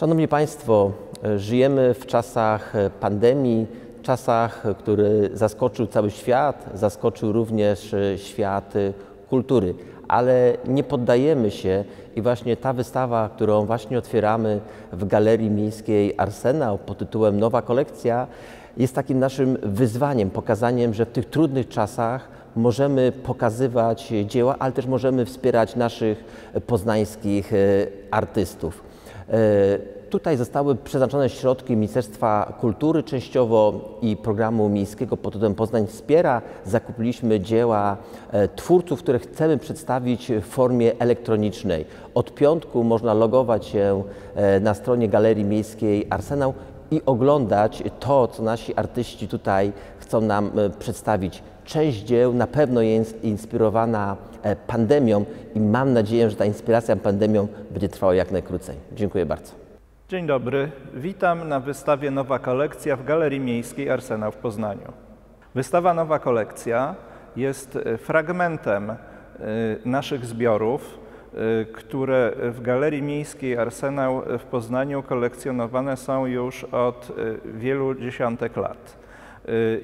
Szanowni Państwo, żyjemy w czasach pandemii, czasach, który zaskoczył cały świat, zaskoczył również świat kultury, ale nie poddajemy się i właśnie ta wystawa, którą właśnie otwieramy w Galerii Miejskiej Arsenał pod tytułem Nowa kolekcja, jest takim naszym wyzwaniem, pokazaniem, że w tych trudnych czasach możemy pokazywać dzieła, ale też możemy wspierać naszych poznańskich artystów. Tutaj zostały przeznaczone środki Ministerstwa Kultury częściowo i programu miejskiego pod tytułem Poznań Wspiera. Zakupiliśmy dzieła twórców, które chcemy przedstawić w formie elektronicznej. Od piątku można logować się na stronie Galerii Miejskiej Arsenał i oglądać to, co nasi artyści tutaj chcą nam przedstawić. Część dzieł na pewno jest inspirowana pandemią i mam nadzieję, że ta inspiracja pandemią będzie trwała jak najkrócej. Dziękuję bardzo. Dzień dobry, witam na wystawie Nowa Kolekcja w Galerii Miejskiej Arsenał w Poznaniu. Wystawa Nowa Kolekcja jest fragmentem naszych zbiorów, które w Galerii Miejskiej Arsenał w Poznaniu kolekcjonowane są już od wielu dziesiątek lat.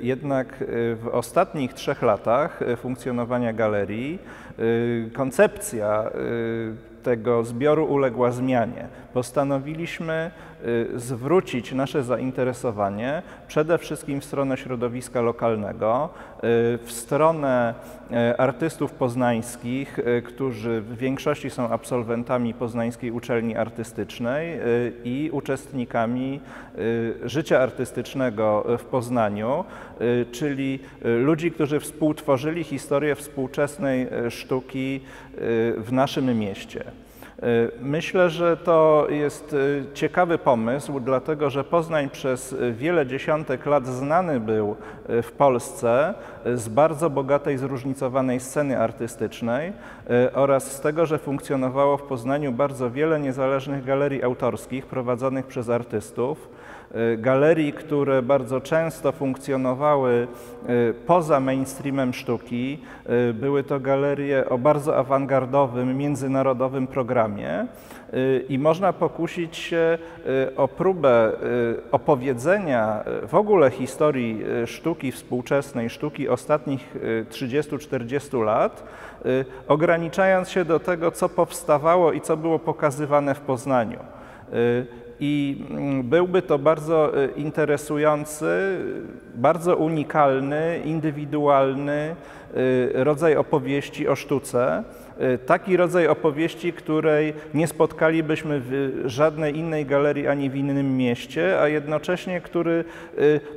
Jednak w ostatnich trzech latach funkcjonowania galerii koncepcja tego zbioru uległa zmianie. Postanowiliśmy zwrócić nasze zainteresowanie przede wszystkim w stronę środowiska lokalnego, w stronę artystów poznańskich, którzy w większości są absolwentami Poznańskiej Uczelni Artystycznej i uczestnikami życia artystycznego w Poznaniu, czyli ludzi, którzy współtworzyli historię współczesnej sztuki w naszym mieście. Myślę, że to jest ciekawy pomysł, dlatego że Poznań przez wiele dziesiątek lat znany był w Polsce z bardzo bogatej, zróżnicowanej sceny artystycznej oraz z tego, że funkcjonowało w Poznaniu bardzo wiele niezależnych galerii autorskich prowadzonych przez artystów galerii, które bardzo często funkcjonowały poza mainstreamem sztuki. Były to galerie o bardzo awangardowym, międzynarodowym programie i można pokusić się o próbę opowiedzenia w ogóle historii sztuki współczesnej, sztuki ostatnich 30-40 lat, ograniczając się do tego, co powstawało i co było pokazywane w Poznaniu i byłby to bardzo interesujący, bardzo unikalny, indywidualny rodzaj opowieści o sztuce. Taki rodzaj opowieści, której nie spotkalibyśmy w żadnej innej galerii ani w innym mieście, a jednocześnie który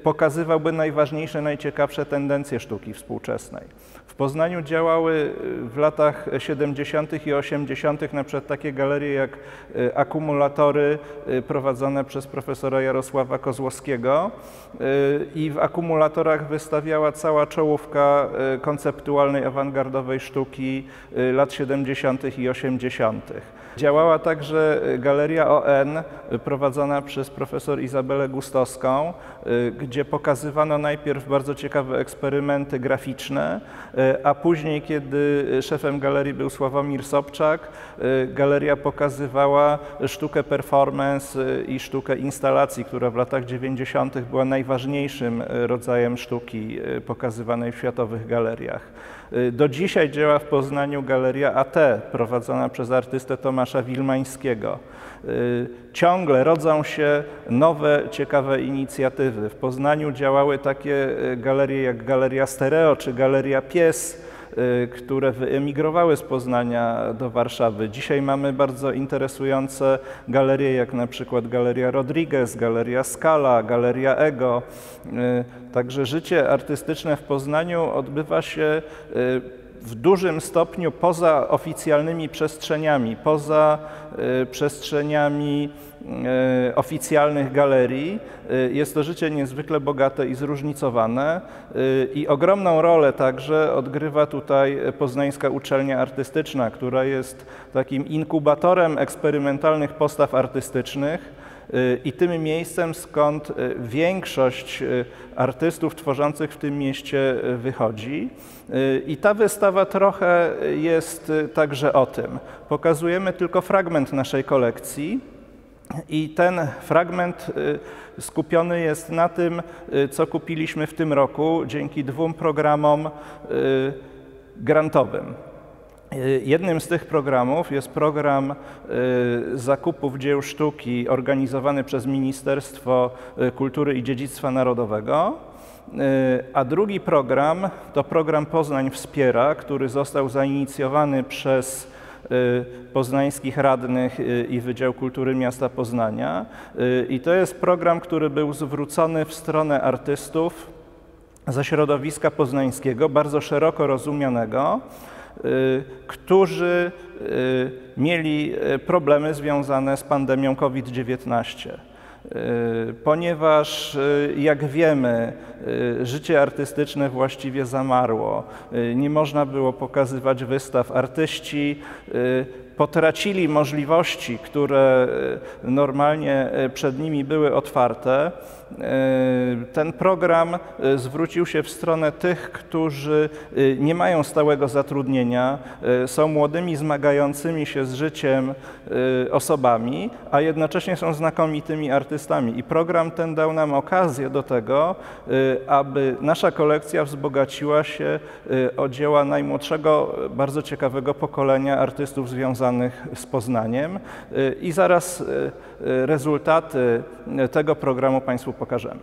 pokazywałby najważniejsze, najciekawsze tendencje sztuki współczesnej. Poznaniu działały w latach 70. i 80. na przykład takie galerie jak akumulatory prowadzone przez profesora Jarosława Kozłowskiego i w akumulatorach wystawiała cała czołówka konceptualnej, awangardowej sztuki lat 70. i 80. Działała także Galeria ON prowadzona przez profesor Izabelę Gustowską, gdzie pokazywano najpierw bardzo ciekawe eksperymenty graficzne, a później, kiedy szefem galerii był Sławomir Sobczak, galeria pokazywała sztukę performance i sztukę instalacji, która w latach 90. była najważniejszym rodzajem sztuki pokazywanej w światowych galeriach. Do dzisiaj działa w Poznaniu Galeria AT, prowadzona przez artystę Tomasza Wilmańskiego. Ciągle rodzą się nowe, ciekawe inicjatywy. W Poznaniu działały takie galerie jak Galeria Stereo czy Galeria Pies, które wyemigrowały z Poznania do Warszawy. Dzisiaj mamy bardzo interesujące galerie, jak na przykład Galeria Rodriguez, Galeria Scala, Galeria Ego. Także życie artystyczne w Poznaniu odbywa się w dużym stopniu poza oficjalnymi przestrzeniami, poza przestrzeniami oficjalnych galerii. Jest to życie niezwykle bogate i zróżnicowane i ogromną rolę także odgrywa tutaj Poznańska Uczelnia Artystyczna, która jest takim inkubatorem eksperymentalnych postaw artystycznych i tym miejscem, skąd większość artystów tworzących w tym mieście wychodzi. I ta wystawa trochę jest także o tym. Pokazujemy tylko fragment naszej kolekcji, I ten fragment skupiony jest na tym, co kupiliśmy w tym roku dzięki dwóm programom grantowym. Jednym z tych programów jest program zakupów dzieł sztuki organizowany przez Ministerstwo Kultury i Dziedzictwa Narodowego. A drugi program to program Poznań Wspiera, który został zainicjowany przez poznańskich radnych i Wydział Kultury Miasta Poznania. I to jest program, który był zwrócony w stronę artystów ze środowiska poznańskiego, bardzo szeroko rozumianego, którzy mieli problemy związane z pandemią COVID-19 ponieważ jak wiemy, życie artystyczne właściwie zamarło. Nie można było pokazywać wystaw. Artyści potracili możliwości, które normalnie przed nimi były otwarte. Ten program zwrócił się w stronę tych, którzy nie mają stałego zatrudnienia, są młodymi, zmagającymi się z życiem osobami, a jednocześnie są znakomitymi artystami. I program ten dał nam okazję do tego, aby nasza kolekcja wzbogaciła się o dzieła najmłodszego, bardzo ciekawego pokolenia artystów związanych z Poznaniem. I zaraz rezultaty tego programu Państwu pokażemy.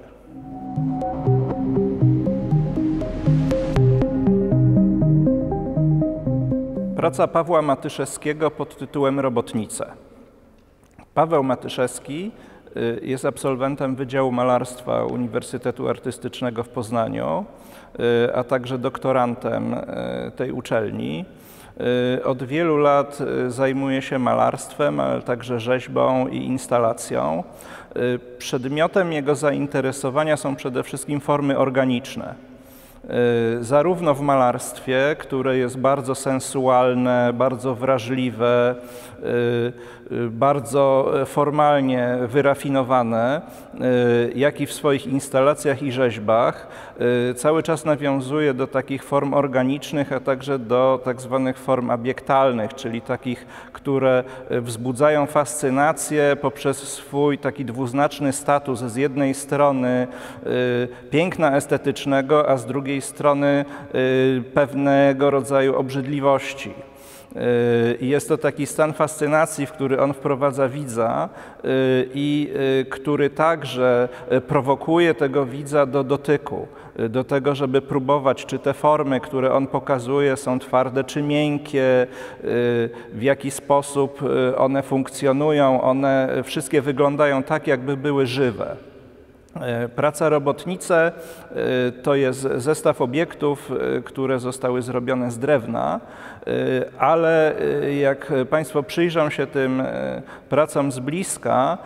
Praca Pawła Matyszewskiego pod tytułem Robotnice. Paweł Matyszewski y, jest absolwentem Wydziału Malarstwa Uniwersytetu Artystycznego w Poznaniu, y, a także doktorantem y, tej uczelni. Od wielu lat zajmuje się malarstwem, ale także rzeźbą i instalacją. Przedmiotem jego zainteresowania są przede wszystkim formy organiczne. Zarówno w malarstwie, które jest bardzo sensualne, bardzo wrażliwe, bardzo formalnie wyrafinowane, jak i w swoich instalacjach i rzeźbach, cały czas nawiązuje do takich form organicznych, a także do tak zwanych form obiektalnych, czyli takich, które wzbudzają fascynację poprzez swój taki dwuznaczny status z jednej strony piękna estetycznego, a z drugiej strony pewnego rodzaju obrzydliwości. I jest to taki stan fascynacji, w który on wprowadza widza i który także prowokuje tego widza do dotyku, do tego, żeby próbować, czy te formy, które on pokazuje, są twarde czy miękkie, w jaki sposób one funkcjonują. One wszystkie wyglądają tak, jakby były żywe. Praca robotnice to jest zestaw obiektów, które zostały zrobione z drewna, ale jak Państwo przyjrzą się tym pracom z bliska,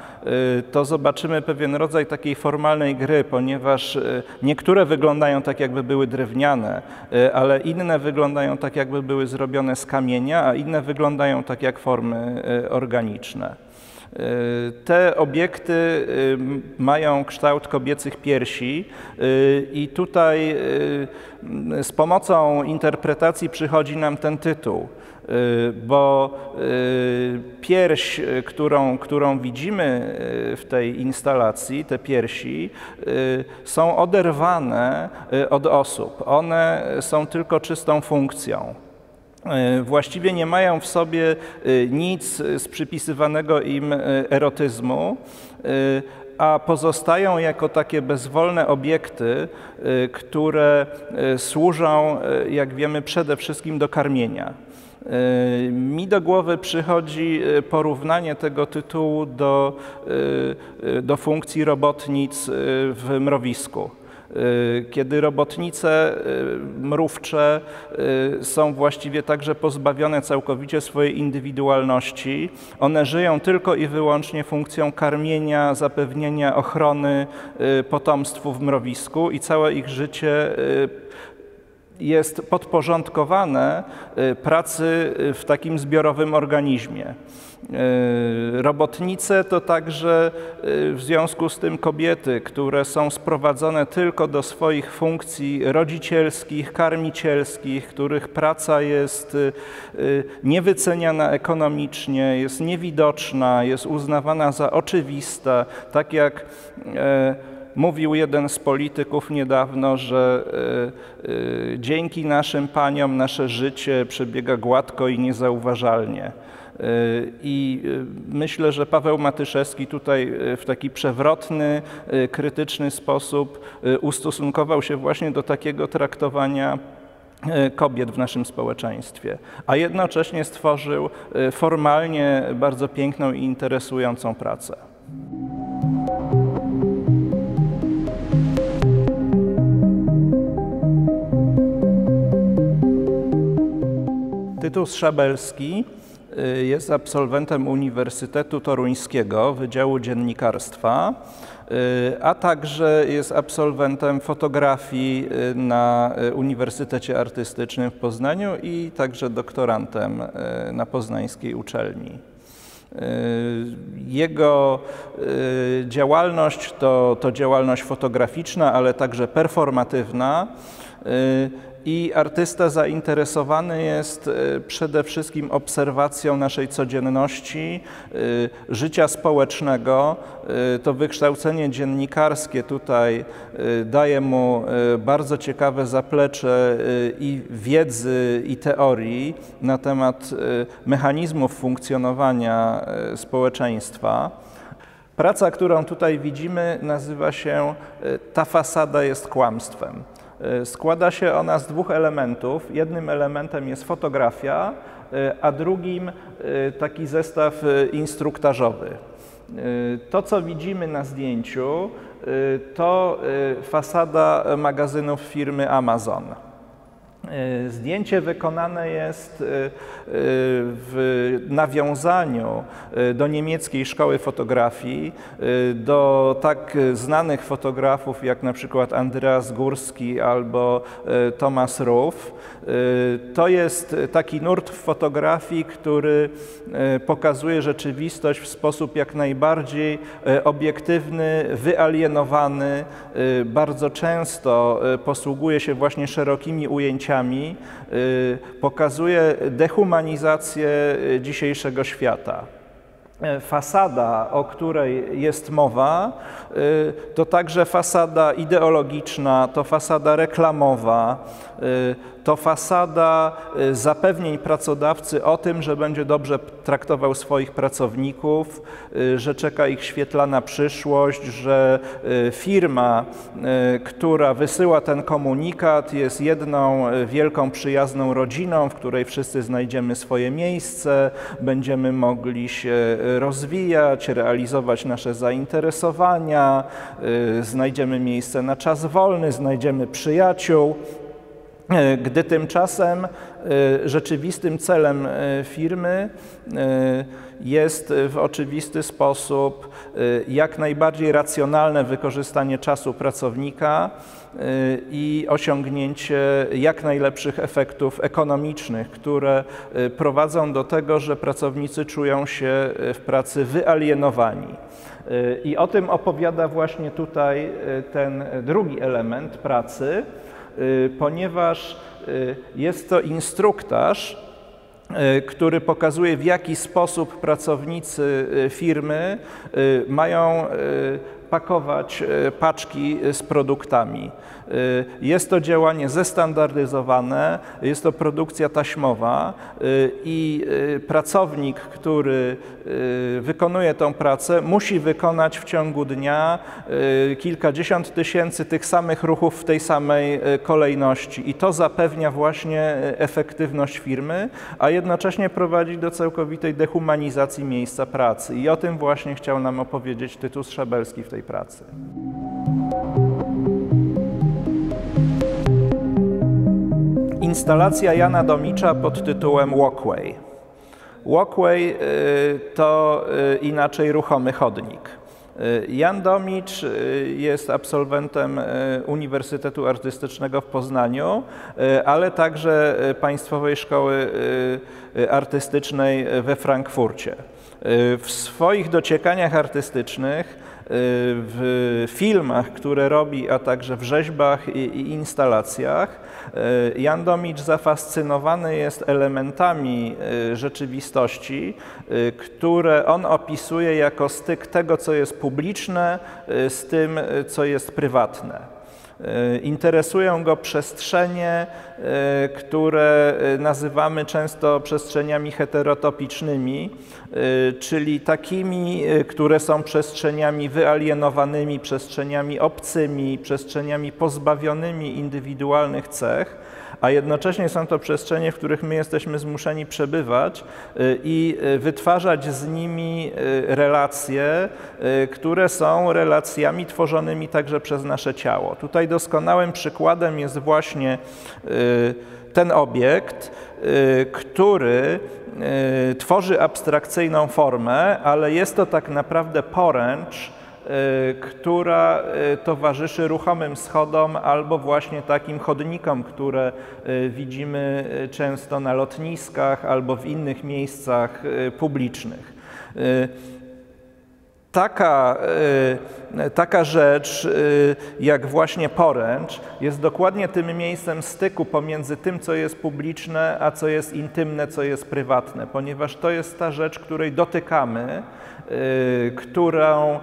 to zobaczymy pewien rodzaj takiej formalnej gry, ponieważ niektóre wyglądają tak, jakby były drewniane, ale inne wyglądają tak, jakby były zrobione z kamienia, a inne wyglądają tak jak formy organiczne. Te obiekty y, mają kształt kobiecych piersi y, i tutaj z pomocą interpretacji przychodzi nam ten tytuł bo pierś, którą, którą widzimy w tej instalacji, te piersi, są oderwane od osób. One są tylko czystą funkcją. E, właściwie nie mają w sobie e, nic z przypisywanego im e, erotyzmu, a pozostają jako takie bezwolne obiekty, które służą, jak wiemy, przede wszystkim do karmienia. Mi do głowy przychodzi porównanie tego tytułu do, do funkcji robotnic w mrowisku. Y, kiedy robotnice y, mrówcze y, są właściwie także pozbawione całkowicie swojej indywidualności. One żyją tylko i wyłącznie funkcją karmienia, zapewnienia ochrony potomstwu w mrowisku i całe ich życie jest podporządkowane pracy w takim zbiorowym organizmie. E, robotnice to także e, w związku z tym kobiety, które są sprowadzone tylko do swoich funkcji rodzicielskich, karmicielskich, których praca jest e, niewyceniana ekonomicznie, jest niewidoczna, jest uznawana za oczywista, tak jak Mówił jeden z polityków niedawno, że dzięki naszym paniom nasze życie przebiega gładko i niezauważalnie. I y, myślę, że Paweł Matyszewski tutaj y, w taki przewrotny, y, krytyczny sposób ustosunkował się właśnie do takiego traktowania kobiet w naszym społeczeństwie, a jednocześnie stworzył formalnie bardzo piękną i interesującą pracę. Tytus Szabelski Y, jest absolwentem Uniwersytetu Toruńskiego Wydziału Dziennikarstwa, y, a także jest absolwentem fotografii y, na Uniwersytecie Artystycznym w Poznaniu i także doktorantem na poznańskiej uczelni. Jego działalność to, to działalność fotograficzna, ale także performatywna i artysta zainteresowany jest e, przede wszystkim obserwacją naszej codzienności, e, życia społecznego. E, to wykształcenie dziennikarskie tutaj daje mu bardzo ciekawe zaplecze i wiedzy, i teorii na temat mechanizmów funkcjonowania społeczeństwa. Praca, którą tutaj widzimy, nazywa się Ta fasada jest kłamstwem. E, składa się ona z dwóch elementów. Jednym elementem jest fotografia, e, a drugim e, taki zestaw instruktażowy. To, co widzimy na zdjęciu, to fasada magazynów firmy Amazon. E, zdjęcie wykonane jest e, e, w nawiązaniu do niemieckiej szkoły fotografii, do tak znanych fotografów jak na przykład Andreas Górski albo Thomas Ruff. To jest taki nurt w fotografii, który pokazuje rzeczywistość w sposób jak najbardziej obiektywny, wyalienowany. Bardzo często posługuje się właśnie szerokimi ujęciami Y, pokazuje dehumanizację y, dzisiejszego świata. E, fasada, o której jest mowa, y, to także fasada ideologiczna, to fasada reklamowa, to fasada zapewnień pracodawcy o tym, że będzie dobrze traktował swoich pracowników, że czeka ich świetlana przyszłość, że firma, która wysyła ten komunikat, jest jedną wielką, przyjazną rodziną, w której wszyscy znajdziemy swoje miejsce, będziemy mogli się rozwijać, realizować nasze zainteresowania, znajdziemy miejsce na czas wolny, znajdziemy przyjaciół. E, gdy tymczasem e, rzeczywistym celem firmy jest w oczywisty sposób jak najbardziej racjonalne wykorzystanie czasu pracownika i osiągnięcie jak najlepszych efektów ekonomicznych, które prowadzą do tego, że pracownicy czują się w pracy wyalienowani. I o tym opowiada właśnie tutaj ten drugi element pracy. Y, ponieważ y, jest to instruktaż, y, który pokazuje, w jaki sposób pracownicy firmy mają pakować paczki z produktami. Y, jest to działanie zestandardyzowane, jest to produkcja taśmowa y, i pracownik, który wykonuje tą pracę, musi wykonać w ciągu dnia kilkadziesiąt tysięcy tych samych ruchów w tej samej kolejności i to zapewnia właśnie efektywność firmy, a jednocześnie prowadzi do całkowitej dehumanizacji miejsca pracy. I o tym właśnie chciał nam opowiedzieć Tytus Szabelski w tej pracy. instalacja Jana Domicza pod tytułem Walkway. Walkway y, to y, inaczej ruchomy chodnik. Jan Domicz jest absolwentem Uniwersytetu Artystycznego w Poznaniu, ale także Państwowej Szkoły Artystycznej we Frankfurcie. W swoich dociekaniach artystycznych w filmach, które robi, a także w rzeźbach i, instalacjach. E, Jan Domicz zafascynowany jest elementami e, rzeczywistości, e, które on opisuje jako styk tego, co jest publiczne, z tym, co jest prywatne. Interesują go przestrzenie, które nazywamy często przestrzeniami heterotopicznymi, czyli takimi, które są przestrzeniami wyalienowanymi, przestrzeniami obcymi, przestrzeniami pozbawionymi indywidualnych cech a jednocześnie są to przestrzenie, w których my jesteśmy zmuszeni przebywać y, i y, wytwarzać z nimi y, relacje, które są relacjami tworzonymi także przez nasze ciało. Tutaj doskonałym przykładem jest właśnie ten obiekt, który tworzy abstrakcyjną formę, ale jest to tak naprawdę poręcz, Y, która y, towarzyszy ruchomym schodom albo właśnie takim chodnikom, które y, widzimy często na lotniskach albo w innych miejscach publicznych. Taka, taka rzecz jak właśnie poręcz jest dokładnie tym miejscem styku pomiędzy tym, co jest publiczne, a co jest intymne, co jest prywatne, ponieważ to jest ta rzecz, której dotykamy, Y, którą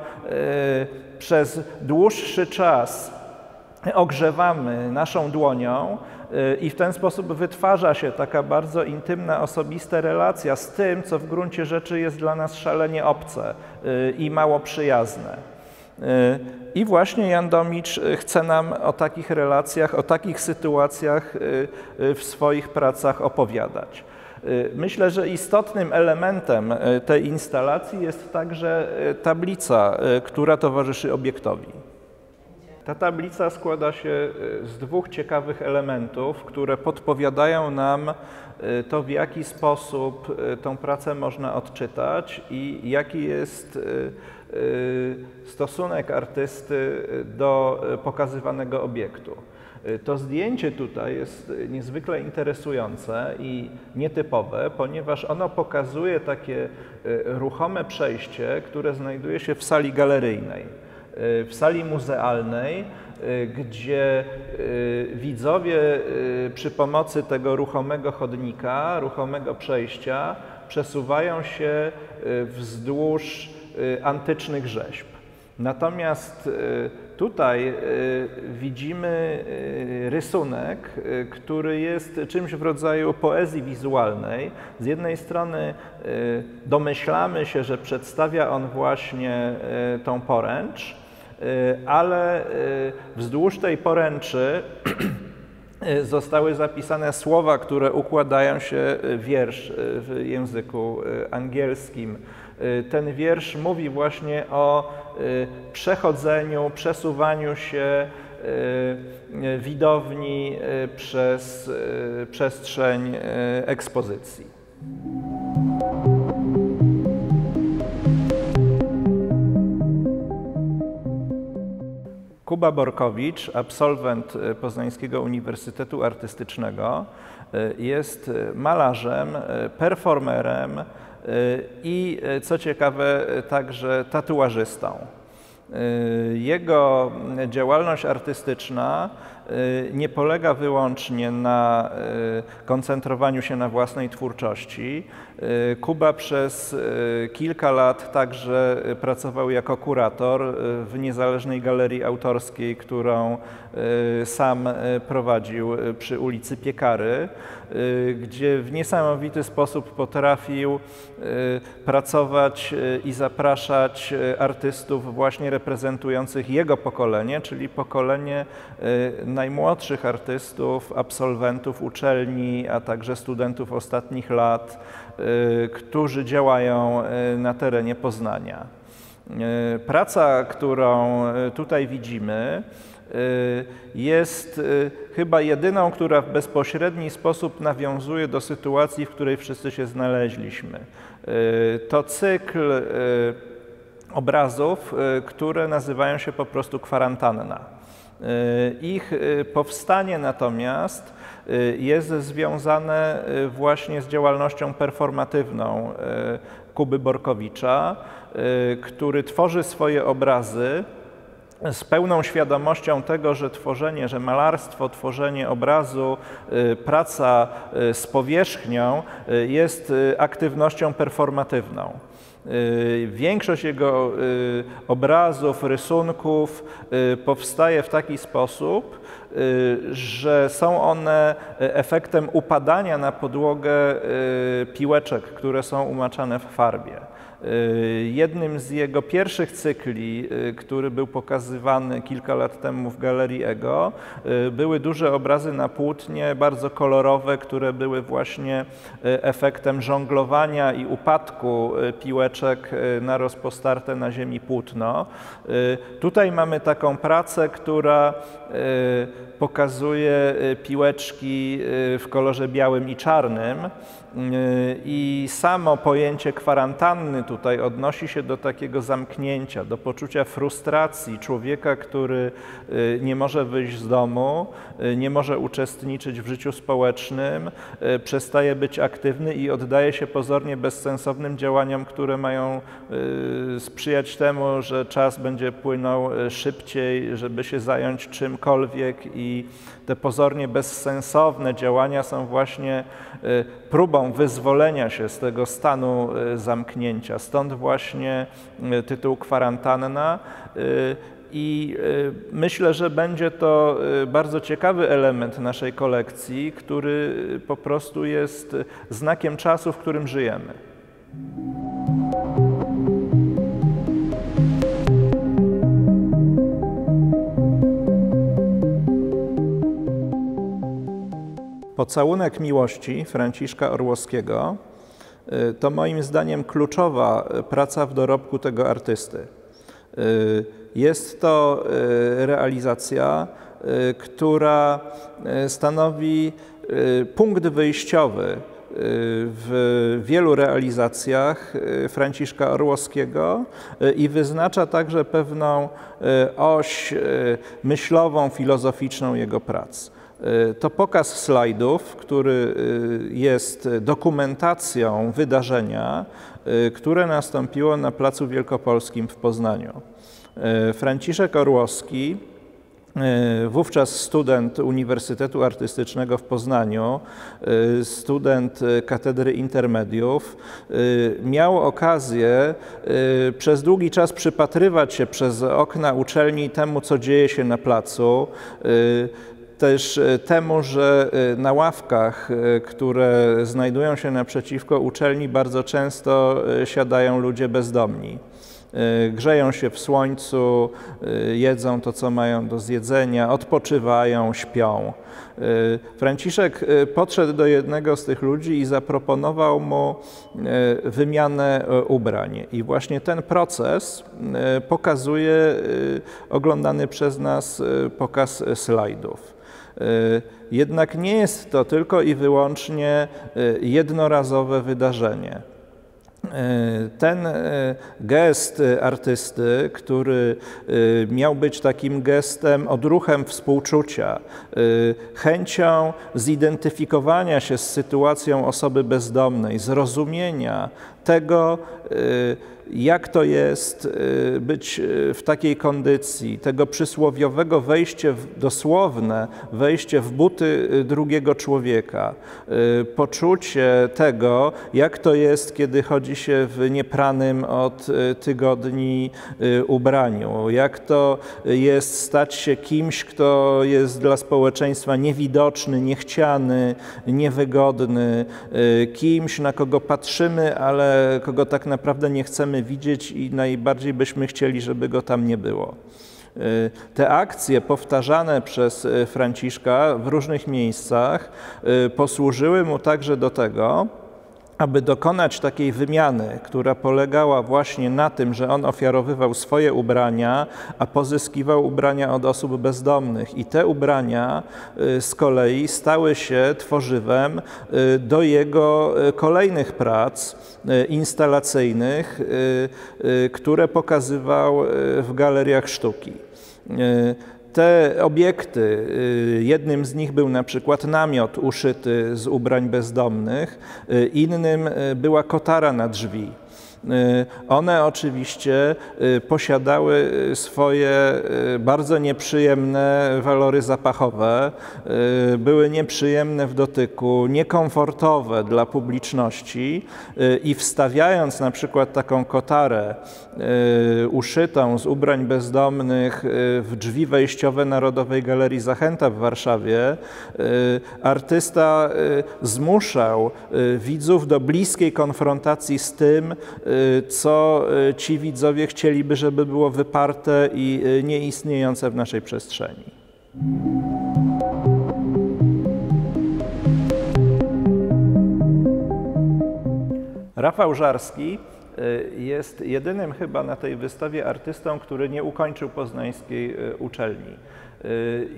przez dłuższy czas ogrzewamy naszą dłonią i w ten sposób wytwarza się taka bardzo intymna, osobista relacja z tym, co w gruncie rzeczy jest dla nas szalenie obce i mało przyjazne. I właśnie Jan Domicz chce nam o takich relacjach, o takich sytuacjach w swoich pracach opowiadać. Y, myślę, że istotnym elementem y, tej instalacji jest także y, tablica, która towarzyszy obiektowi. Ta tablica składa się z dwóch ciekawych elementów, które podpowiadają nam to, w jaki sposób tą pracę można odczytać i jaki jest stosunek artysty do pokazywanego obiektu. To zdjęcie tutaj jest niezwykle interesujące i nietypowe, ponieważ ono pokazuje takie e, ruchome przejście, które znajduje się w sali galeryjnej. E, w sali muzealnej, e, gdzie widzowie przy pomocy tego ruchomego chodnika, ruchomego przejścia przesuwają się wzdłuż antycznych rzeźb. Natomiast Tutaj widzimy rysunek, który jest czymś w rodzaju poezji wizualnej. Z jednej strony domyślamy się, że przedstawia on właśnie tą poręcz, ale wzdłuż tej poręczy zostały zapisane słowa, które układają się w wiersz w języku angielskim. Ten wiersz mówi właśnie o Y, przechodzeniu, przesuwaniu się y, widowni y, przez przestrzeń ekspozycji. Kuba Borkowicz, absolwent Poznańskiego Uniwersytetu Artystycznego, jest malarzem, performerem, i co ciekawe także tatuażystą. Jego działalność artystyczna y, nie polega wyłącznie na y, koncentrowaniu się na własnej twórczości. Y, Kuba przez kilka lat także pracował jako kurator w niezależnej galerii autorskiej, którą sam prowadził przy ulicy Piekary, gdzie w niesamowity sposób potrafił pracować i zapraszać artystów właśnie reprezentujących jego pokolenie, czyli pokolenie y, najmłodszych artystów, absolwentów uczelni, a także studentów ostatnich lat, y, którzy działają y, na terenie Poznania. Praca, którą tutaj widzimy, jest chyba jedyną, która w bezpośredni sposób nawiązuje do sytuacji, w której wszyscy się znaleźliśmy. To cykl obrazów, które nazywają się po prostu kwarantanna. Ich powstanie natomiast jest związane właśnie z działalnością performatywną Kuby Borkowicza, który tworzy swoje obrazy z pełną świadomością tego, że tworzenie, że malarstwo, tworzenie obrazu, y, praca y, z powierzchnią y, jest aktywnością performatywną. Większość jego obrazów, rysunków powstaje w taki sposób, że są one efektem upadania na podłogę piłeczek, które są umaczane w farbie. Y, jednym z jego pierwszych cykli, y, który był pokazywany kilka lat temu w Galerii Ego, y, były duże obrazy na płótnie, bardzo kolorowe, które były właśnie efektem żonglowania i upadku piłeczek na rozpostarte na ziemi płótno. Tutaj mamy taką pracę, która pokazuje piłeczki w kolorze białym i czarnym. I samo pojęcie kwarantanny tutaj odnosi się do takiego zamknięcia, do poczucia frustracji człowieka, który y, nie może wyjść z domu, y, nie może uczestniczyć w życiu społecznym, y, przestaje być aktywny i oddaje się pozornie bezsensownym działaniom, które mają sprzyjać temu, że czas będzie płynął szybciej, żeby się zająć czymkolwiek i te pozornie bezsensowne działania są właśnie próbą wyzwolenia się z tego stanu zamknięcia. Stąd właśnie e, tytuł kwarantanna. I myślę, że będzie to bardzo ciekawy element naszej kolekcji, który po prostu jest znakiem czasu, w którym żyjemy. Pocałunek miłości Franciszka Orłowskiego Y, to moim zdaniem kluczowa praca w dorobku tego artysty. Y, jest to y, realizacja, która stanowi punkt wyjściowy w wielu realizacjach Franciszka Orłowskiego i wyznacza także pewną oś myślową, filozoficzną jego prac. E, to pokaz slajdów, który e, jest dokumentacją wydarzenia, e, które nastąpiło na Placu Wielkopolskim w Poznaniu. Franciszek Orłowski, wówczas student Uniwersytetu Artystycznego w Poznaniu, student Katedry Intermediów, miał okazję przez długi czas przypatrywać się przez okna uczelni temu, co dzieje się na placu też e, temu, że e, na ławkach, e, które znajdują się naprzeciwko uczelni, bardzo często siadają ludzie bezdomni. Grzeją się w słońcu, jedzą to, co mają do zjedzenia, odpoczywają, śpią. Franciszek podszedł do jednego z tych ludzi i zaproponował mu wymianę ubrań. I właśnie ten proces pokazuje oglądany przez nas pokaz slajdów. E, jednak nie jest to tylko i wyłącznie e, jednorazowe wydarzenie. E, ten gest artysty, który miał być takim gestem, odruchem współczucia, chęcią zidentyfikowania się z sytuacją osoby bezdomnej, zrozumienia tego, jak to jest y, być y, w takiej kondycji, tego przysłowiowego wejście w, dosłowne, wejście w buty y, drugiego człowieka, poczucie tego, jak to jest, kiedy chodzi się w niepranym od tygodni ubraniu, jak to jest stać się kimś, kto jest dla społeczeństwa niewidoczny, niechciany, niewygodny, kimś, na kogo patrzymy, ale kogo tak naprawdę nie chcemy chcemy widzieć i najbardziej byśmy chcieli, żeby go tam nie było. Y, te akcje powtarzane przez y, Franciszka w różnych miejscach y, posłużyły mu także do tego, aby dokonać takiej wymiany, która polegała właśnie na tym, że on ofiarowywał swoje ubrania, a pozyskiwał ubrania od osób bezdomnych. I te ubrania y, z kolei stały się tworzywem y, do jego y, kolejnych prac instalacyjnych, które pokazywał w galeriach sztuki te obiekty, y, jednym z nich był na przykład namiot uszyty z ubrań bezdomnych, y, innym y, była kotara na drzwi. Y, one oczywiście y, posiadały swoje y, bardzo nieprzyjemne walory zapachowe, były nieprzyjemne w dotyku, niekomfortowe dla publiczności i wstawiając na przykład taką kotarę uszytą z ubrań bezdomnych w drzwi wejściowe Narodowej Galerii Zachęta w Warszawie, artysta zmuszał widzów do bliskiej konfrontacji z tym, co y, ci widzowie chcieliby, żeby było wyparte i y, nieistniejące w naszej przestrzeni. Rafał Żarski y, jest jedynym chyba na tej wystawie artystą, który nie ukończył poznańskiej uczelni.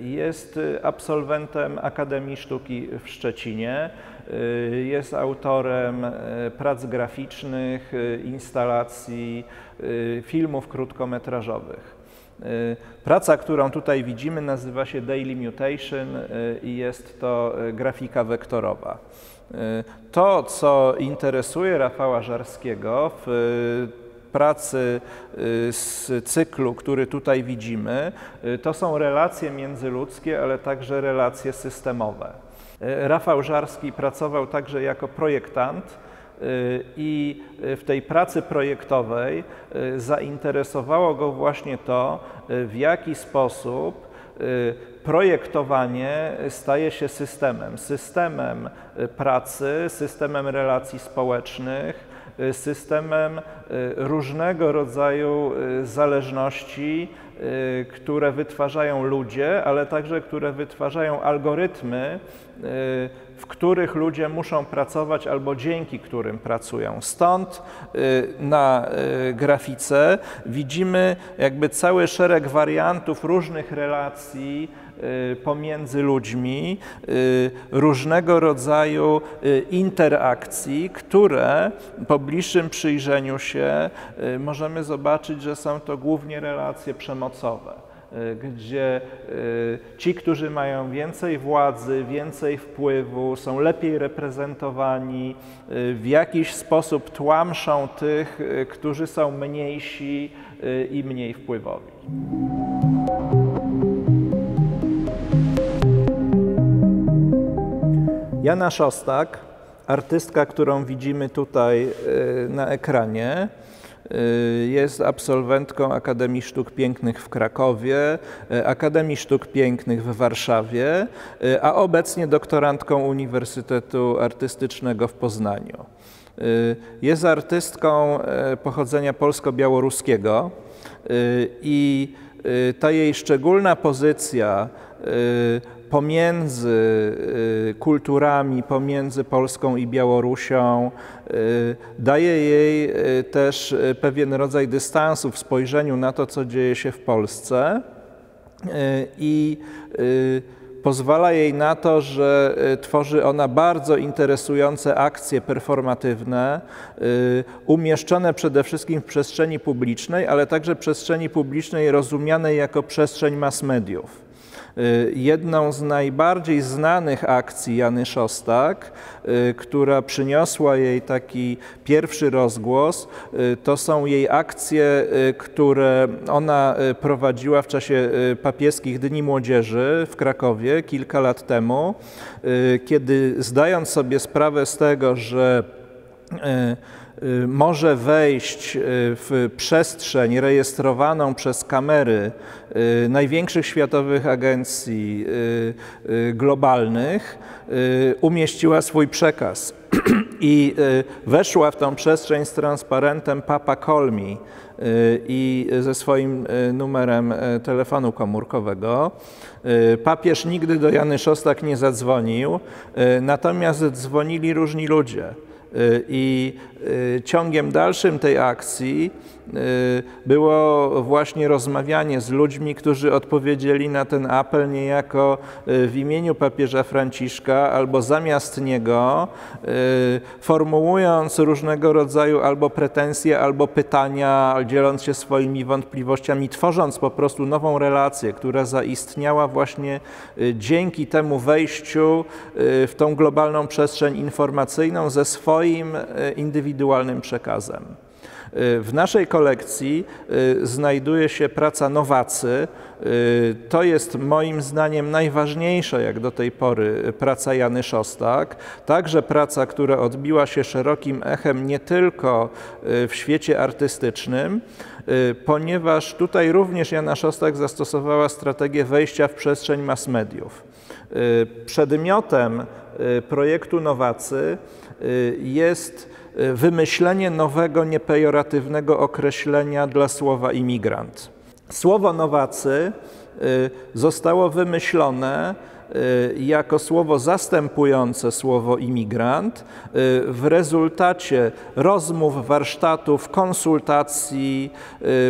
Jest absolwentem Akademii Sztuki w Szczecinie. Y, jest autorem y, prac graficznych, y, instalacji, filmów krótkometrażowych. Praca, którą tutaj widzimy, nazywa się Daily Mutation i jest to grafika wektorowa. To, co interesuje Rafała Żarskiego w pracy z cyklu, który tutaj widzimy, to są relacje międzyludzkie, ale także relacje systemowe. Rafał Żarski pracował także jako projektant y, i w tej pracy projektowej y, zainteresowało go właśnie to, y, w jaki sposób projektowanie staje się systemem, systemem pracy, systemem relacji społecznych, systemem różnego rodzaju zależności, które wytwarzają ludzie, ale także które wytwarzają algorytmy, w których ludzie muszą pracować albo dzięki którym pracują. Stąd na grafice widzimy jakby cały szereg wariantów różnych relacji, Y, pomiędzy ludźmi, y, różnego rodzaju y, interakcji, które po bliższym przyjrzeniu się możemy zobaczyć, że są to głównie relacje przemocowe gdzie ci, którzy mają więcej władzy, więcej wpływu, są lepiej reprezentowani, w jakiś sposób tłamszą tych, którzy są mniejsi i mniej wpływowi. Jana Szostak, artystka, którą widzimy tutaj e, na ekranie, e, jest absolwentką Akademii Sztuk Pięknych w Krakowie, e, Akademii Sztuk Pięknych w Warszawie, a obecnie doktorantką Uniwersytetu Artystycznego w Poznaniu. Jest artystką pochodzenia polsko-białoruskiego i ta jej szczególna pozycja pomiędzy y, kulturami, pomiędzy Polską i Białorusią, y, daje jej y, też pewien rodzaj dystansu w spojrzeniu na to, co dzieje się w Polsce i pozwala jej na to, że tworzy ona bardzo interesujące akcje performatywne, umieszczone przede wszystkim w przestrzeni publicznej, ale także przestrzeni publicznej rozumianej jako przestrzeń mass mediów. Y, jedną z najbardziej znanych akcji Jany Szostak, y, która przyniosła jej taki pierwszy rozgłos, y, to są jej akcje, które ona prowadziła w czasie papieskich Dni Młodzieży w Krakowie kilka lat temu, kiedy zdając sobie sprawę z tego, że może wejść y, w przestrzeń rejestrowaną przez kamery y, największych światowych agencji globalnych, umieściła swój przekaz i weszła w tą przestrzeń z transparentem Papa Colmi i ze swoim numerem telefonu komórkowego. Papież nigdy do Jany Szostak nie zadzwonił, natomiast dzwonili różni ludzie. I ciągiem dalszym tej akcji było właśnie rozmawianie z ludźmi, którzy odpowiedzieli na ten apel niejako w imieniu papieża Franciszka albo zamiast niego, formułując różnego rodzaju albo pretensje, albo pytania, dzieląc się swoimi wątpliwościami, tworząc po prostu nową relację, która zaistniała właśnie dzięki temu wejściu w tą globalną przestrzeń informacyjną ze swoim indywidualnym przekazem. W naszej kolekcji y, znajduje się praca Nowacy. Y, to jest moim zdaniem najważniejsza jak do tej pory praca Jany Szostak. Także praca, która odbiła się szerokim echem nie tylko y, w świecie artystycznym, ponieważ tutaj również Jana Szostak zastosowała strategię wejścia w przestrzeń mass mediów. Przedmiotem projektu Nowacy jest wymyślenie nowego, niepejoratywnego określenia dla słowa imigrant. Słowo nowacy y, zostało wymyślone y, jako słowo zastępujące słowo imigrant y, w rezultacie rozmów, warsztatów, konsultacji,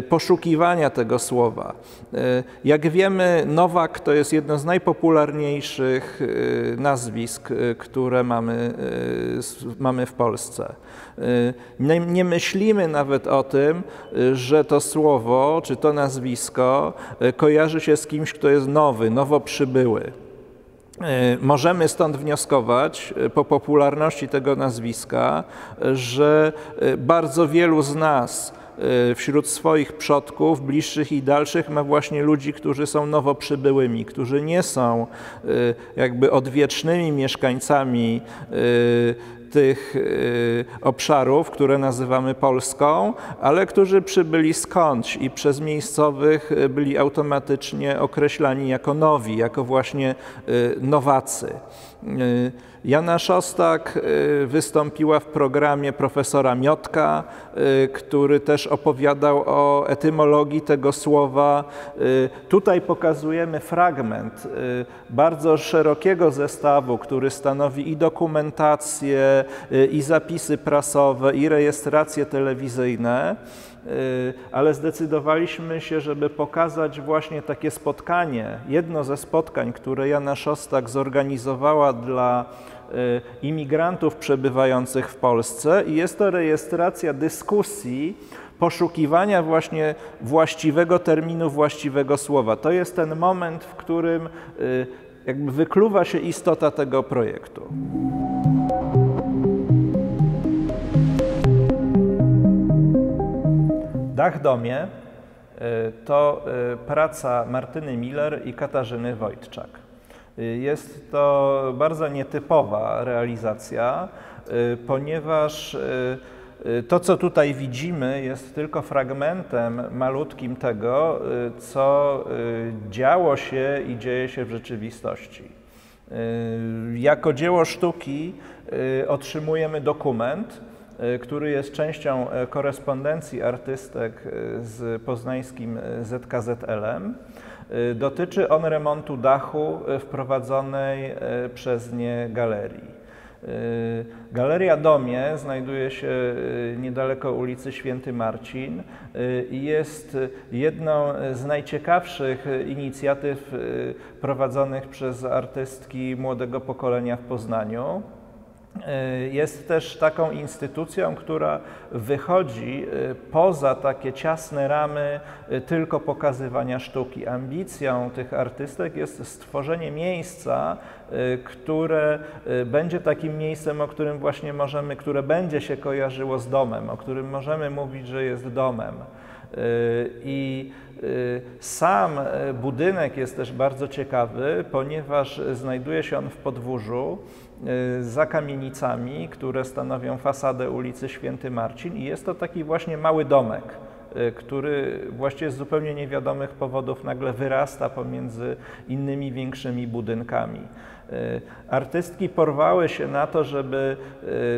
poszukiwania tego słowa. Jak wiemy, Nowak to jest jedno z najpopularniejszych nazwisk, które mamy, mamy w Polsce. Nie, nie myślimy nawet o tym, że to słowo czy to nazwisko kojarzy się z kimś, kto jest nowy, nowo przybyły. E, możemy stąd wnioskować e, po popularności tego nazwiska, że bardzo wielu z nas wśród swoich przodków, bliższych i dalszych, ma właśnie ludzi, którzy są nowo przybyłymi, którzy nie są jakby odwiecznymi mieszkańcami tych y, obszarów, które nazywamy Polską, ale którzy przybyli skądś i przez miejscowych y, byli automatycznie określani jako nowi, jako właśnie y, nowacy. Jana Szostak y, wystąpiła w programie profesora Miotka, y, który też opowiadał o etymologii tego słowa. Y, tutaj pokazujemy fragment bardzo szerokiego zestawu, który stanowi i dokumentację, i zapisy prasowe, i rejestracje telewizyjne. Ale zdecydowaliśmy się, żeby pokazać właśnie takie spotkanie, jedno ze spotkań, które Jana Szostak zorganizowała dla imigrantów przebywających w Polsce i jest to rejestracja dyskusji, poszukiwania właśnie właściwego terminu, właściwego słowa. To jest ten moment, w którym y, jakby wykluwa się istota tego projektu. Dach Domie e, to praca Martyny Miller i Katarzyny Wojtczak. Jest to bardzo nietypowa realizacja, ponieważ to, co tutaj widzimy, jest tylko fragmentem malutkim tego, co działo się i dzieje się w rzeczywistości. Jako dzieło sztuki otrzymujemy dokument, który jest częścią e, korespondencji artystek z poznańskim ZKZL-em. Dotyczy on remontu dachu wprowadzonej przez nie galerii. Galeria Domie znajduje się niedaleko ulicy Święty Marcin i jest jedną z najciekawszych inicjatyw prowadzonych przez artystki młodego pokolenia w Poznaniu. E, jest też taką instytucją, która wychodzi e, poza takie ciasne ramy e, tylko pokazywania sztuki. Ambicją tych artystek jest stworzenie miejsca, które będzie takim miejscem, o którym właśnie możemy, które będzie się kojarzyło z domem, o którym możemy mówić, że jest domem. I sam budynek jest też bardzo ciekawy, ponieważ znajduje się on w podwórzu. Y, za kamienicami, które stanowią fasadę ulicy Święty Marcin i jest to taki właśnie mały domek, y, który właściwie z zupełnie niewiadomych powodów nagle wyrasta pomiędzy innymi większymi budynkami. Y, artystki porwały się na to, żeby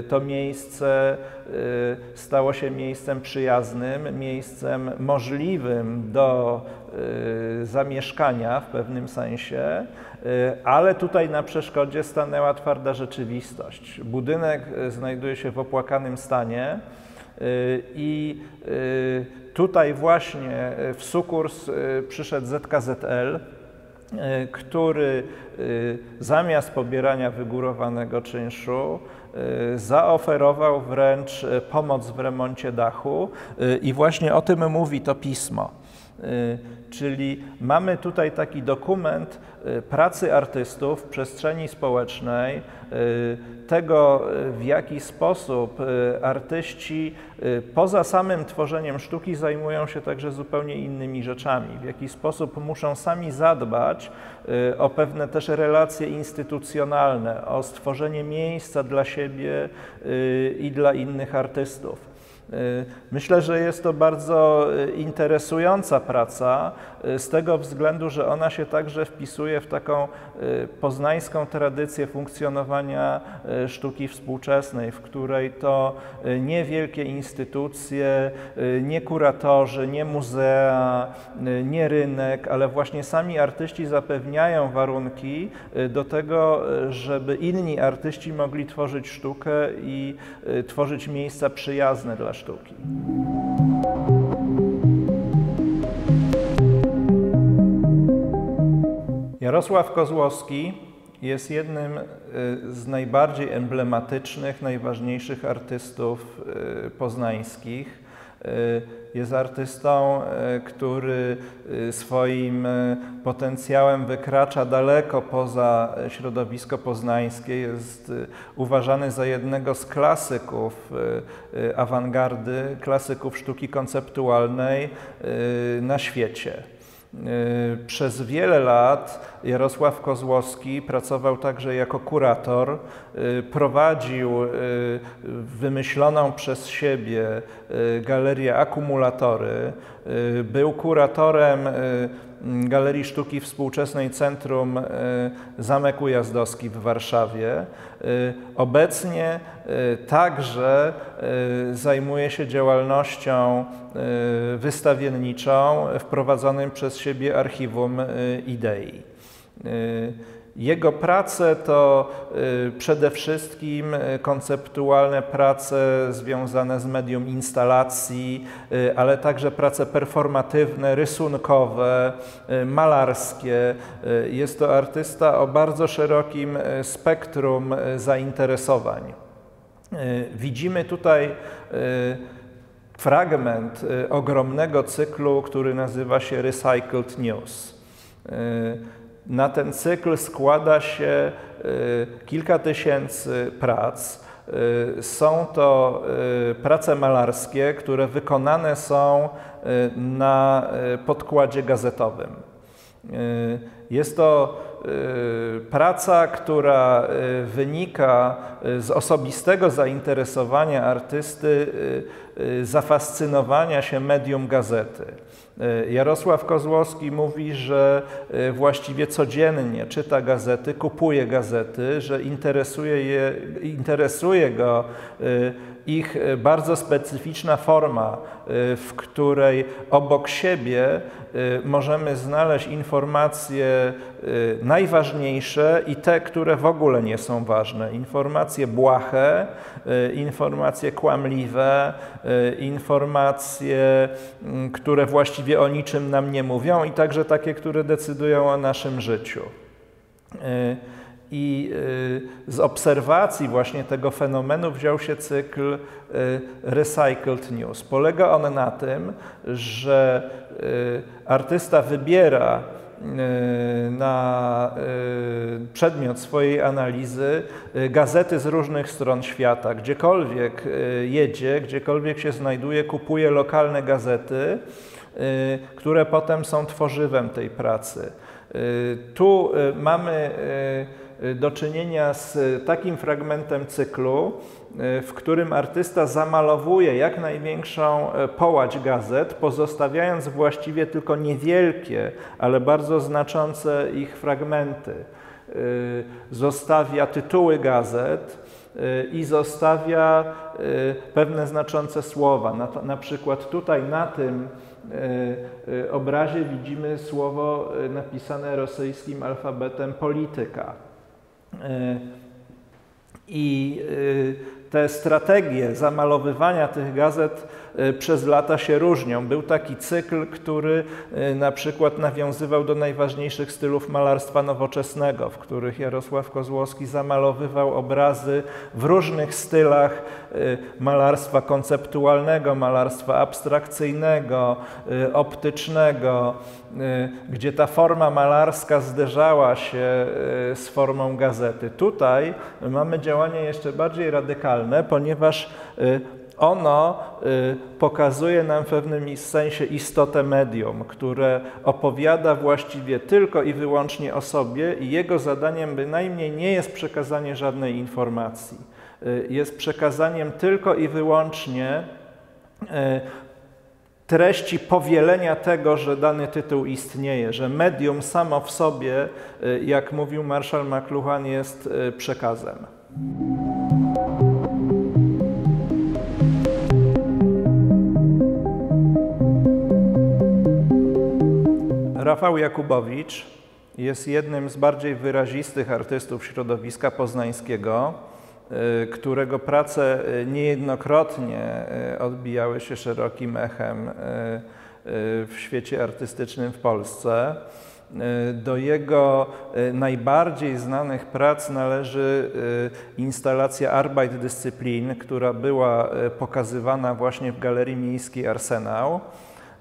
to miejsce stało się miejscem przyjaznym, miejscem możliwym do zamieszkania w pewnym sensie, ale tutaj na przeszkodzie stanęła twarda rzeczywistość. Budynek znajduje się w opłakanym stanie i tutaj właśnie w sukurs przyszedł ZKZL, który zamiast pobierania wygórowanego czynszu zaoferował wręcz pomoc w remoncie dachu i właśnie o tym mówi to pismo. Czyli mamy tutaj taki dokument pracy artystów w przestrzeni społecznej, tego w jaki sposób artyści poza samym tworzeniem sztuki zajmują się także zupełnie innymi rzeczami, w jaki sposób muszą sami zadbać o pewne też relacje instytucjonalne, o stworzenie miejsca dla siebie i dla innych artystów. Y, myślę, że jest to bardzo y, interesująca praca z tego względu, że ona się także wpisuje w taką poznańską tradycję funkcjonowania sztuki współczesnej, w której to niewielkie instytucje, nie kuratorzy, nie muzea, nie rynek, ale właśnie sami artyści zapewniają warunki do tego, żeby inni artyści mogli tworzyć sztukę i tworzyć miejsca przyjazne dla sztuki Jarosław Kozłowski jest jednym y, z najbardziej emblematycznych, najważniejszych artystów y, poznańskich. Y, jest artystą, który swoim potencjałem wykracza daleko poza środowisko poznańskie. Jest uważany za jednego z klasyków awangardy, klasyków sztuki konceptualnej na świecie. Y, przez wiele lat Jarosław Kozłowski pracował także jako kurator, y, prowadził y, wymyśloną przez siebie galerię akumulatory, był kuratorem Galerii Sztuki Współczesnej Centrum e, Zamek Ujazdowski w Warszawie. E, obecnie e, także zajmuje się działalnością wystawienniczą wprowadzonym przez siebie archiwum idei. Jego prace to y, przede wszystkim y, konceptualne prace związane z medium instalacji, y, ale także prace performatywne, rysunkowe, malarskie. Jest to artysta o bardzo szerokim spektrum zainteresowań. Widzimy tutaj fragment ogromnego cyklu, który nazywa się Recycled News. Na ten cykl składa się y, kilka tysięcy prac. Y, są to y, prace malarskie, które wykonane są na podkładzie gazetowym. Jest to praca, która wynika z osobistego zainteresowania artysty, zafascynowania się medium gazety. E, Jarosław Kozłowski mówi, że e, właściwie codziennie czyta gazety, kupuje gazety, że interesuje, je, interesuje go e, ich bardzo specyficzna forma, w której obok siebie możemy znaleźć informacje najważniejsze i te, które w ogóle nie są ważne. Informacje błahe, informacje kłamliwe, informacje, które właściwie o niczym nam nie mówią i także takie, które decydują o naszym życiu. I y, z obserwacji właśnie tego fenomenu wziął się cykl y, Recycled News. Polega on na tym, że y, artysta wybiera na przedmiot swojej analizy gazety z różnych stron świata. Gdziekolwiek jedzie, gdziekolwiek się znajduje, kupuje lokalne gazety, które potem są tworzywem tej pracy. Tu mamy do czynienia z takim fragmentem cyklu, y, w którym artysta zamalowuje jak największą y, połać gazet, pozostawiając właściwie tylko niewielkie, ale bardzo znaczące ich fragmenty. Zostawia tytuły gazet i zostawia pewne znaczące słowa. Na, na przykład tutaj na tym obrazie widzimy słowo napisane rosyjskim alfabetem polityka. I te strategie zamalowywania tych gazet przez lata się różnią. Był taki cykl, który e, na przykład nawiązywał do najważniejszych stylów malarstwa nowoczesnego, w których Jarosław Kozłowski zamalowywał obrazy w różnych stylach e, malarstwa konceptualnego, malarstwa abstrakcyjnego, optycznego, gdzie ta forma malarska zderzała się z formą gazety. Tutaj mamy działanie jeszcze bardziej radykalne, ponieważ ono y, pokazuje nam w pewnym sensie istotę medium, które opowiada właściwie tylko i wyłącznie o sobie i jego zadaniem bynajmniej nie jest przekazanie żadnej informacji. Y, jest przekazaniem tylko i wyłącznie treści powielenia tego, że dany tytuł istnieje, że medium samo w sobie, jak mówił Marshall McLuhan, jest przekazem. Rafał Jakubowicz jest jednym z bardziej wyrazistych artystów środowiska poznańskiego, y, którego prace y, niejednokrotnie y, odbijały się szerokim echem w świecie artystycznym w Polsce. Do jego najbardziej znanych prac należy instalacja Arbeit Disziplin, która była pokazywana właśnie w Galerii Miejskiej Arsenał.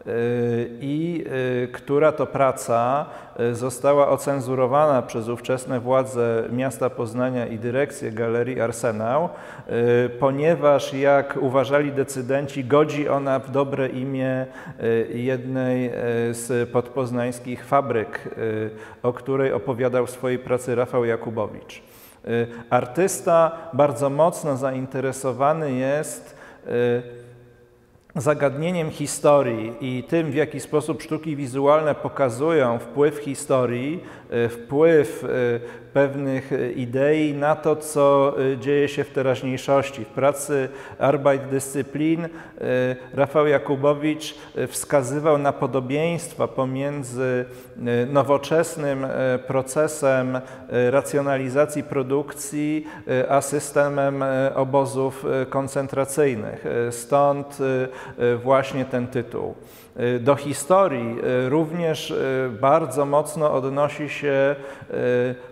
Y, i y, która to praca y, została ocenzurowana przez ówczesne władze miasta Poznania i dyrekcję Galerii Arsenał, ponieważ jak uważali decydenci, godzi ona w dobre imię jednej z podpoznańskich fabryk, o której opowiadał w swojej pracy Rafał Jakubowicz. Artysta bardzo mocno zainteresowany jest zagadnieniem historii i tym, w jaki sposób sztuki wizualne pokazują wpływ historii, wpływ e, pewnych e, idei na to, co dzieje się w teraźniejszości. W pracy Arbeit Dyscyplin Rafał Jakubowicz wskazywał na podobieństwa pomiędzy nowoczesnym procesem racjonalizacji produkcji, a systemem obozów koncentracyjnych. Stąd właśnie ten tytuł. Do historii również bardzo mocno odnosi się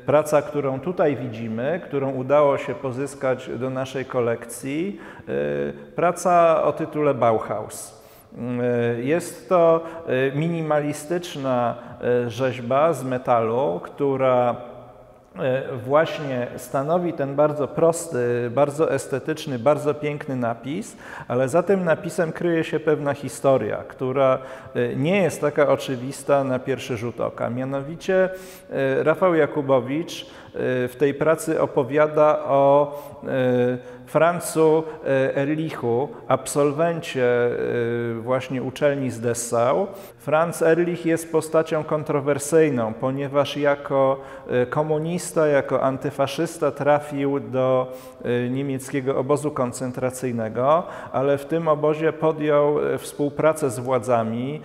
praca, którą tutaj widzimy, którą udało się pozyskać do naszej kolekcji, praca o tytule Bauhaus. Jest to minimalistyczna rzeźba z metalu, która właśnie stanowi ten bardzo prosty, bardzo estetyczny, bardzo piękny napis, ale za tym napisem kryje się pewna historia, która e, nie jest taka oczywista na pierwszy rzut oka. Mianowicie e, Rafał Jakubowicz w tej pracy opowiada o Francu Erlichu, absolwencie właśnie uczelni z Dessau. Franz Erlich jest postacią kontrowersyjną, ponieważ jako komunista, jako antyfaszysta trafił do niemieckiego obozu koncentracyjnego, ale w tym obozie podjął współpracę z władzami.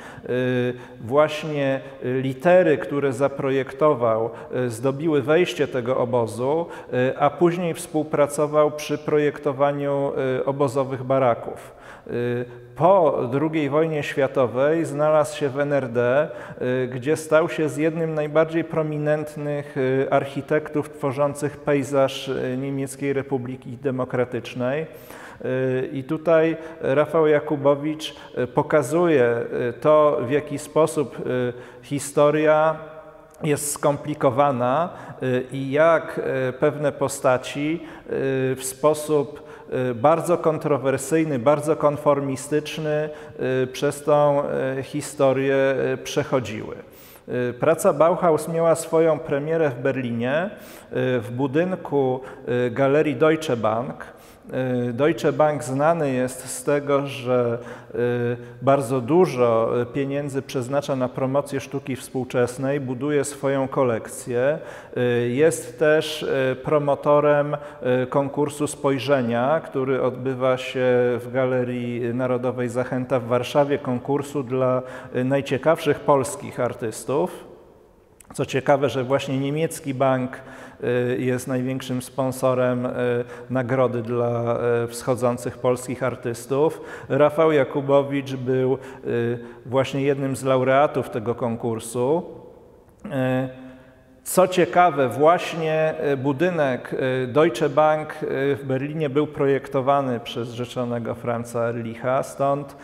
Właśnie litery, które zaprojektował, zdobiły wejście tego obozu, y, a później współpracował przy projektowaniu y, obozowych baraków. Y, po II wojnie światowej znalazł się w NRD, gdzie stał się z jednym najbardziej prominentnych architektów tworzących pejzaż Niemieckiej Republiki Demokratycznej. I tutaj Rafał Jakubowicz pokazuje to, w jaki sposób historia jest skomplikowana y, i jak y, pewne postaci y, w sposób bardzo kontrowersyjny, bardzo konformistyczny przez tą historię przechodziły. Praca Bauhaus miała swoją premierę w Berlinie w budynku Galerii Deutsche Bank Deutsche Bank znany jest z tego, że y, bardzo dużo pieniędzy przeznacza na promocję sztuki współczesnej, buduje swoją kolekcję. Jest też promotorem konkursu spojrzenia, który odbywa się w Galerii Narodowej Zachęta w Warszawie, konkursu dla najciekawszych polskich artystów. Co ciekawe, że właśnie niemiecki bank jest największym sponsorem y, nagrody dla y, wschodzących polskich artystów. Rafał Jakubowicz był właśnie jednym z laureatów tego konkursu. Co ciekawe, właśnie e, budynek e, Deutsche Bank e, w Berlinie był projektowany przez rzeczonego Franza Erlicha, stąd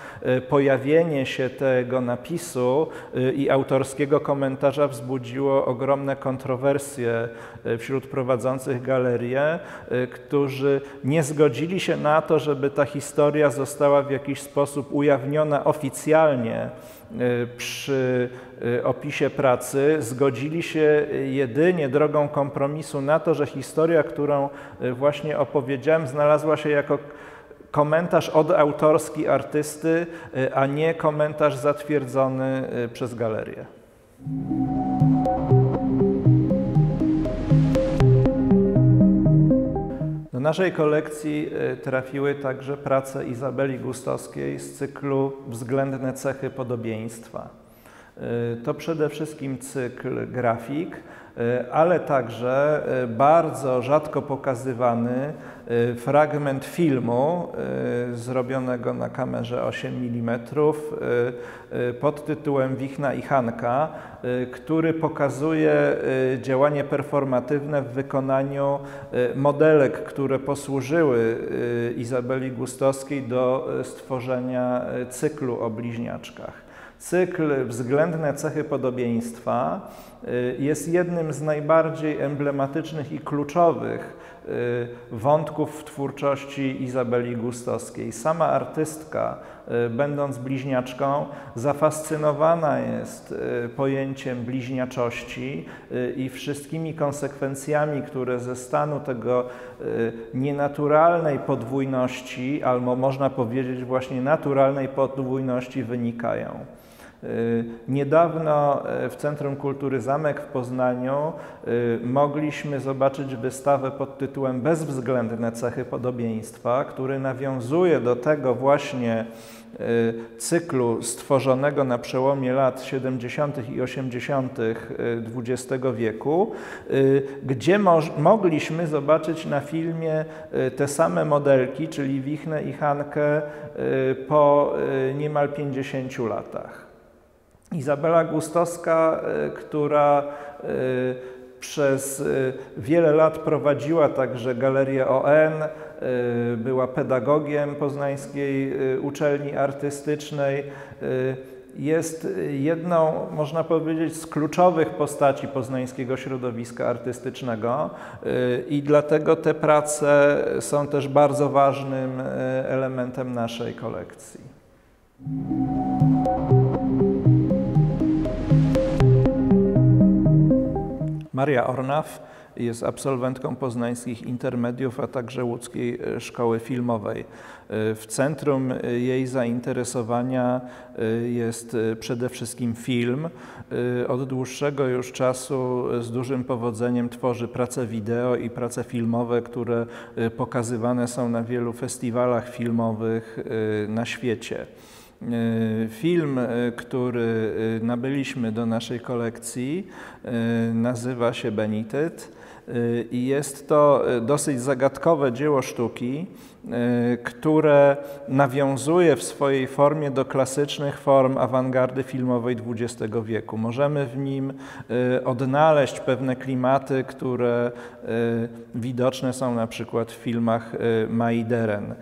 pojawienie się tego napisu i autorskiego komentarza wzbudziło ogromne kontrowersje wśród prowadzących galerię, którzy nie zgodzili się na to, żeby ta historia została w jakiś sposób ujawniona oficjalnie przy opisie pracy, zgodzili się jedynie drogą kompromisu na to, że historia, którą y, właśnie opowiedziałem, znalazła się jako komentarz odautorski artysty, y, a nie komentarz zatwierdzony y, przez galerię. Do naszej kolekcji trafiły także prace Izabeli Gustowskiej z cyklu Względne cechy podobieństwa. To przede wszystkim cykl grafik, E, ale także e, bardzo rzadko pokazywany e, fragment filmu zrobionego na kamerze 8 mm pod tytułem Wichna i Hanka, który pokazuje działanie performatywne w wykonaniu modelek, które posłużyły Izabeli Gustowskiej do stworzenia cyklu o bliźniaczkach. Cykl Względne cechy podobieństwa y, jest jednym z najbardziej emblematycznych i kluczowych y, wątków w twórczości Izabeli Gustowskiej. Sama artystka, będąc bliźniaczką, zafascynowana jest pojęciem bliźniaczości i wszystkimi konsekwencjami, które ze stanu tego nienaturalnej podwójności, albo można powiedzieć właśnie naturalnej podwójności wynikają. Y, niedawno e, w Centrum Kultury Zamek w Poznaniu y, mogliśmy zobaczyć wystawę pod tytułem Bezwzględne cechy podobieństwa, który nawiązuje do tego właśnie y, cyklu stworzonego na przełomie lat 70. i 80. XX wieku, gdzie mogliśmy zobaczyć na filmie te same modelki, czyli Wichnę i Hankę po niemal 50 latach. Izabela Gustowska, e, która e, przez e, wiele lat prowadziła także galerię ON, była pedagogiem poznańskiej uczelni artystycznej. Jest jedną, można powiedzieć, z kluczowych postaci poznańskiego środowiska artystycznego i dlatego te prace są też bardzo ważnym elementem naszej kolekcji. Maria Ornaw jest absolwentką poznańskich intermediów, a także łódzkiej e, szkoły filmowej. E, w centrum e, jej zainteresowania jest przede wszystkim film. Od dłuższego już czasu z dużym powodzeniem tworzy prace wideo i prace filmowe, które pokazywane są na wielu festiwalach filmowych na świecie. E, film, e, który e, nabyliśmy do naszej kolekcji, nazywa się Benitet i jest to dosyć zagadkowe dzieło sztuki, które nawiązuje w swojej formie do klasycznych form awangardy filmowej XX wieku. Możemy w nim y, odnaleźć pewne klimaty, które y, widoczne są na przykład w filmach Maideren.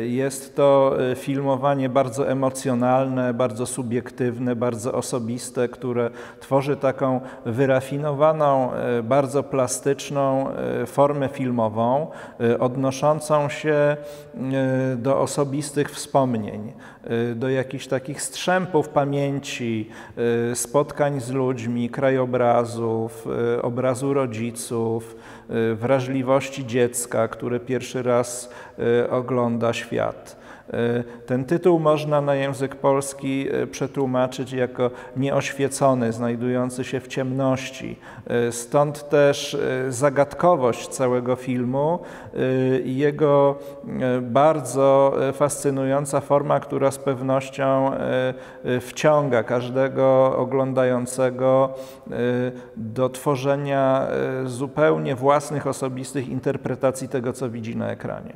Jest to filmowanie bardzo emocjonalne, bardzo subiektywne, bardzo osobiste, które tworzy taką wyrafinowaną, bardzo plastyczną, formę filmową, odnoszącą się do osobistych wspomnień, do jakichś takich strzępów pamięci, spotkań z ludźmi, krajobrazów, obrazu rodziców, wrażliwości dziecka, które pierwszy raz ogląda świat. E, ten tytuł można na język polski e, przetłumaczyć jako nieoświecony, znajdujący się w ciemności. E, stąd też zagadkowość całego filmu i jego bardzo fascynująca forma, która z pewnością wciąga każdego oglądającego do tworzenia zupełnie własnych, osobistych interpretacji tego, co widzi na ekranie.